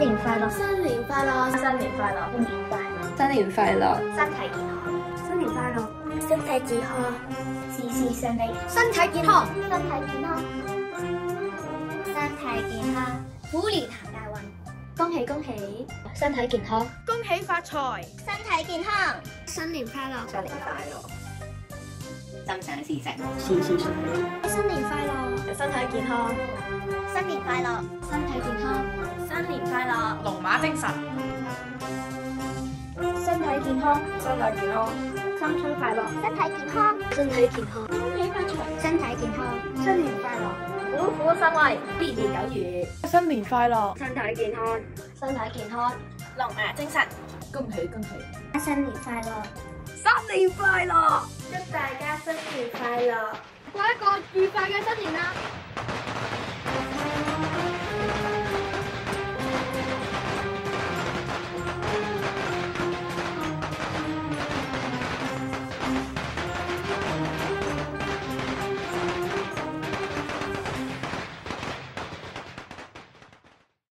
新年快乐，新年快乐，新年快乐，新年快，新年快乐，身体健康，新年快乐，身体健康，事事顺利，身体健康，身体健康，身体健康，虎年行大运，恭喜恭喜，身体健康，恭喜发财，身体健康，新年快乐，新年快乐，心想事成，事事顺，新年快乐，身体健康，新年快乐，身体健康。精神，身体健康，身体健康，新春快乐，身体健康，身体健康，恭喜发财，身体健康，新年快乐，虎虎生威，年年有余，新年快乐，身体健康，身体健康，龙牙精神，恭喜恭喜，新年快乐，新年快乐，祝大家新年快乐，过一个愉快嘅新年啦！